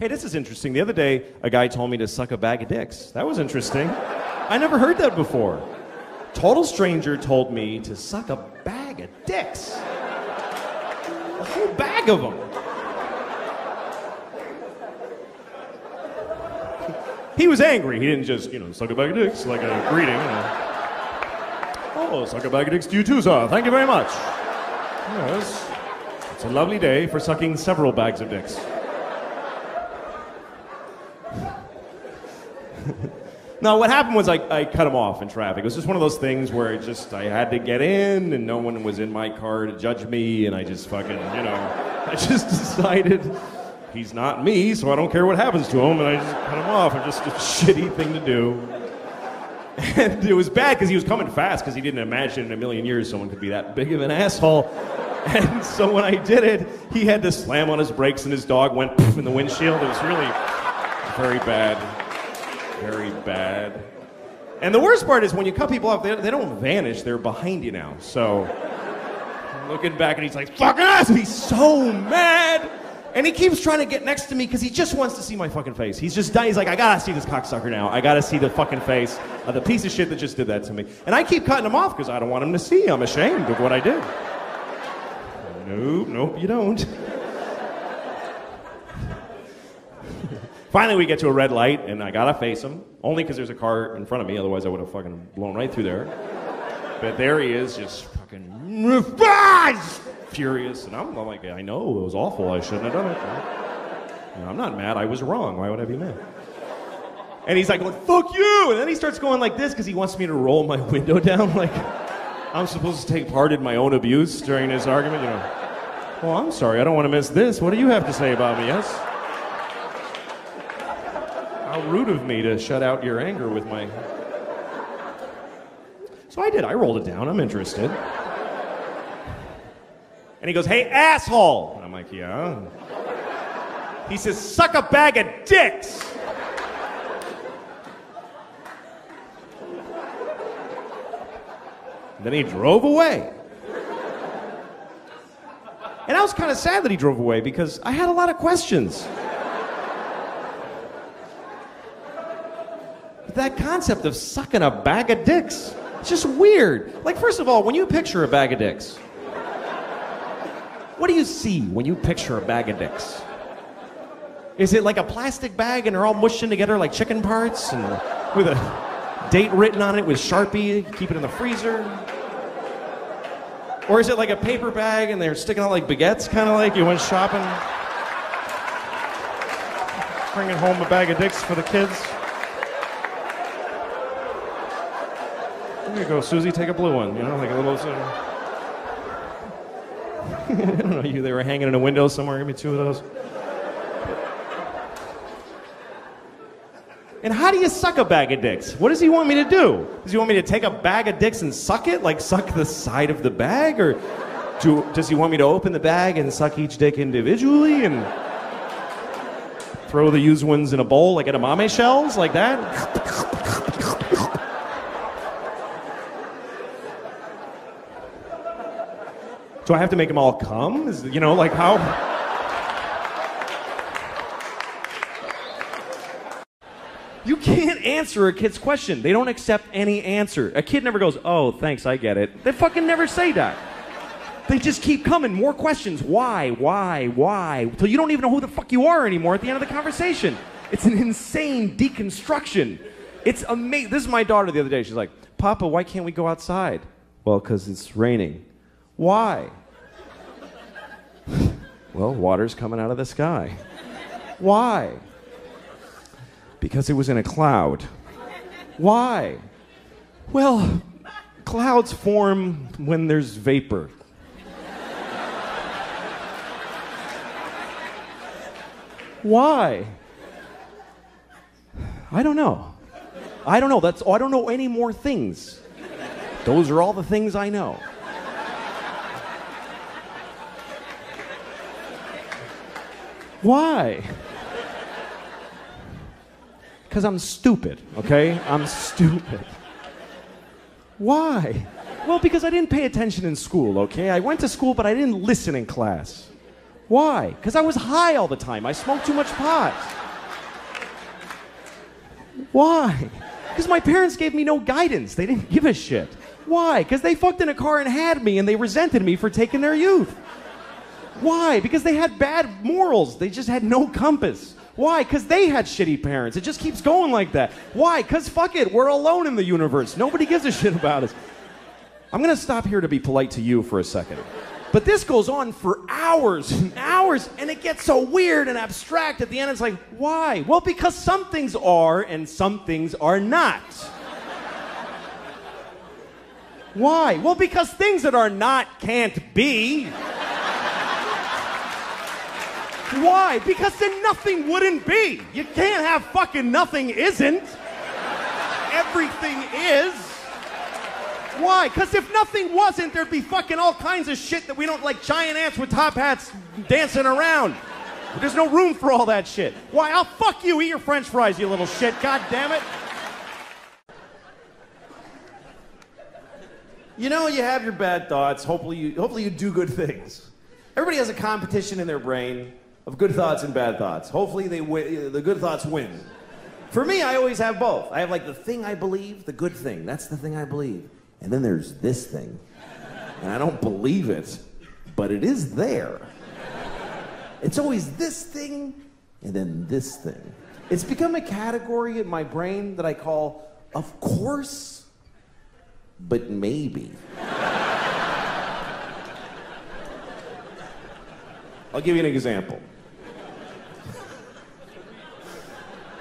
Hey, this is interesting. The other day, a guy told me to suck a bag of dicks. That was interesting. I never heard that before. Total stranger told me to suck a bag of dicks. A whole bag of them. He was angry. He didn't just, you know, suck a bag of dicks like a greeting. You know. Oh, suck a bag of dicks to you too, sir. Thank you very much. Yes. It's a lovely day for sucking several bags of dicks. No, what happened was I, I cut him off in traffic. It was just one of those things where it just I had to get in and no one was in my car to judge me and I just fucking, you know, I just decided he's not me, so I don't care what happens to him and I just cut him off. It's just a shitty thing to do. And it was bad because he was coming fast because he didn't imagine in a million years someone could be that big of an asshole. And so when I did it, he had to slam on his brakes and his dog went poof in the windshield. It was really very bad. Very bad. And the worst part is when you cut people off, they, they don't vanish, they're behind you now. So looking back and he's like, fuck ass! And he's so mad! And he keeps trying to get next to me because he just wants to see my fucking face. He's just dying. He's like, I gotta see this cocksucker now. I gotta see the fucking face of the piece of shit that just did that to me. And I keep cutting him off because I don't want him to see. I'm ashamed of what I did. Nope, nope, you don't. Finally, we get to a red light, and I gotta face him. Only because there's a car in front of me, otherwise, I would have fucking blown right through there. But there he is, just fucking furious. And I'm, I'm like, I know, it was awful. I shouldn't have done it. I'm not mad. I was wrong. Why would I be mad? And he's like, going, fuck you! And then he starts going like this because he wants me to roll my window down. Like, I'm supposed to take part in my own abuse during this argument. You know, well, I'm sorry. I don't want to miss this. What do you have to say about me, yes? How rude of me to shut out your anger with my. So I did. I rolled it down. I'm interested. And he goes, Hey, asshole! And I'm like, Yeah. He says, Suck a bag of dicks! then he drove away. And I was kind of sad that he drove away because I had a lot of questions. That concept of sucking a bag of dicks, it's just weird. Like, first of all, when you picture a bag of dicks, what do you see when you picture a bag of dicks? Is it like a plastic bag and they're all mushed in together like chicken parts and with a date written on it with Sharpie, keep it in the freezer? Or is it like a paper bag and they're sticking out like baguettes, kind of like you went shopping? Bringing home a bag of dicks for the kids? There you go, Susie, take a blue one, you know, like a little. Uh, I don't know, you, they were hanging in a window somewhere, give me two of those. And how do you suck a bag of dicks? What does he want me to do? Does he want me to take a bag of dicks and suck it? Like suck the side of the bag? Or do, does he want me to open the bag and suck each dick individually and throw the used ones in a bowl like edamame shells? Like that? Do I have to make them all come? Is, you know, like how? You can't answer a kid's question. They don't accept any answer. A kid never goes, "Oh, thanks, I get it." They fucking never say that. They just keep coming, more questions. Why? Why? Why? Until you don't even know who the fuck you are anymore at the end of the conversation. It's an insane deconstruction. It's amazing. This is my daughter the other day. She's like, "Papa, why can't we go outside?" Well, because it's raining. Why? Well, water's coming out of the sky. Why? Because it was in a cloud. Why? Well, clouds form when there's vapor. Why? I don't know. I don't know. That's oh, I don't know any more things. Those are all the things I know. Why? Because I'm stupid, okay? I'm stupid. Why? Well, because I didn't pay attention in school, okay? I went to school, but I didn't listen in class. Why? Because I was high all the time. I smoked too much pot. Why? Because my parents gave me no guidance. They didn't give a shit. Why? Because they fucked in a car and had me and they resented me for taking their youth. Why? Because they had bad morals. They just had no compass. Why? Because they had shitty parents. It just keeps going like that. Why? Because fuck it, we're alone in the universe. Nobody gives a shit about us. I'm gonna stop here to be polite to you for a second. But this goes on for hours and hours, and it gets so weird and abstract. At the end, it's like, why? Well, because some things are and some things are not. Why? Well, because things that are not can't be. Why? Because then nothing wouldn't be. You can't have fucking nothing isn't. Everything is. Why? Because if nothing wasn't, there'd be fucking all kinds of shit that we don't like giant ants with top hats dancing around. There's no room for all that shit. Why? I'll fuck you. Eat your french fries, you little shit. God damn it. You know, you have your bad thoughts. Hopefully you, hopefully you do good things. Everybody has a competition in their brain of good thoughts and bad thoughts. Hopefully they win, uh, the good thoughts win. For me, I always have both. I have like the thing I believe, the good thing. That's the thing I believe. And then there's this thing. And I don't believe it, but it is there. It's always this thing and then this thing. It's become a category in my brain that I call, of course, but maybe. I'll give you an example.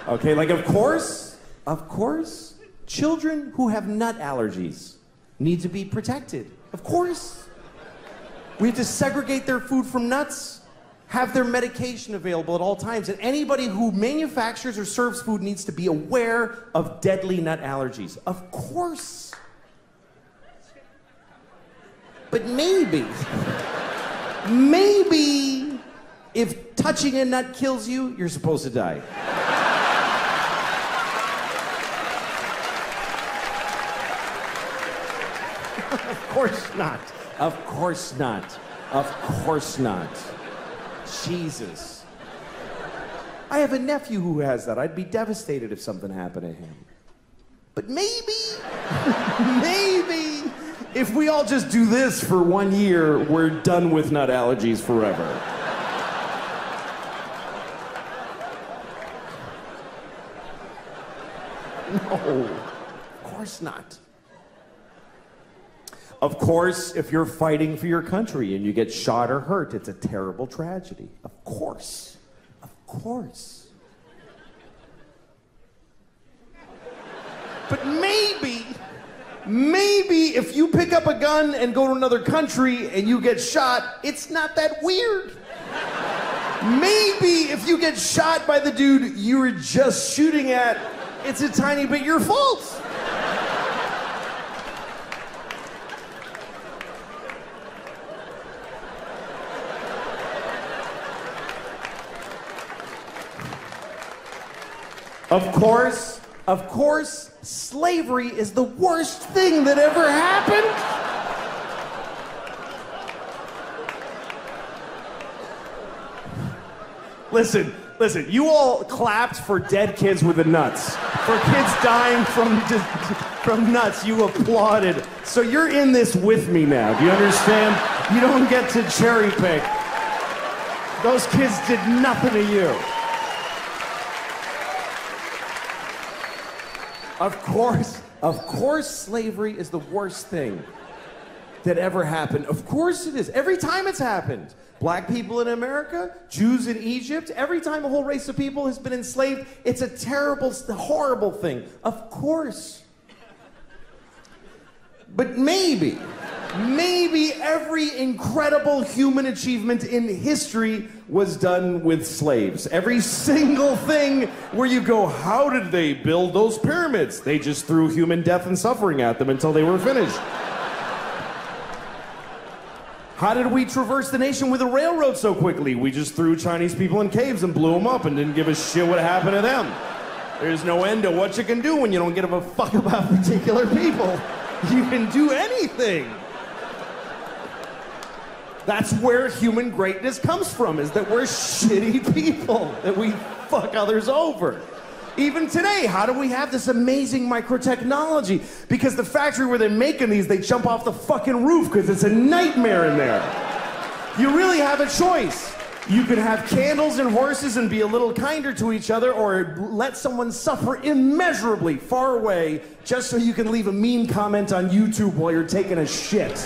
Okay, like, of course, of course, children who have nut allergies need to be protected. Of course. We have to segregate their food from nuts, have their medication available at all times, and anybody who manufactures or serves food needs to be aware of deadly nut allergies. Of course. But maybe, maybe if touching a nut kills you, you're supposed to die. Course not. Of course not. Of course not. Jesus. I have a nephew who has that. I'd be devastated if something happened to him. But maybe, maybe, if we all just do this for one year, we're done with nut allergies forever. No, of course not. Of course, if you're fighting for your country and you get shot or hurt, it's a terrible tragedy. Of course. Of course. But maybe, maybe if you pick up a gun and go to another country and you get shot, it's not that weird. Maybe if you get shot by the dude you were just shooting at, it's a tiny bit your fault. Of course, of course, slavery is the worst thing that ever happened. Listen, listen, you all clapped for dead kids with the nuts. For kids dying from, from nuts, you applauded. So you're in this with me now. Do you understand? You don't get to cherry pick. Those kids did nothing to you. Of course, of course, slavery is the worst thing that ever happened. Of course it is. Every time it's happened. Black people in America, Jews in Egypt, every time a whole race of people has been enslaved, it's a terrible, horrible thing. Of course. But maybe, maybe every incredible human achievement in history was done with slaves. Every single thing where you go, how did they build those pyramids? They just threw human death and suffering at them until they were finished. How did we traverse the nation with a railroad so quickly? We just threw Chinese people in caves and blew them up and didn't give a shit what happened to them. There's no end to what you can do when you don't give a fuck about particular people. You can do anything. That's where human greatness comes from, is that we're shitty people, that we fuck others over. Even today, how do we have this amazing microtechnology? Because the factory where they're making these, they jump off the fucking roof because it's a nightmare in there. You really have a choice. You could have candles and horses and be a little kinder to each other, or let someone suffer immeasurably far away just so you can leave a mean comment on YouTube while you're taking a shit.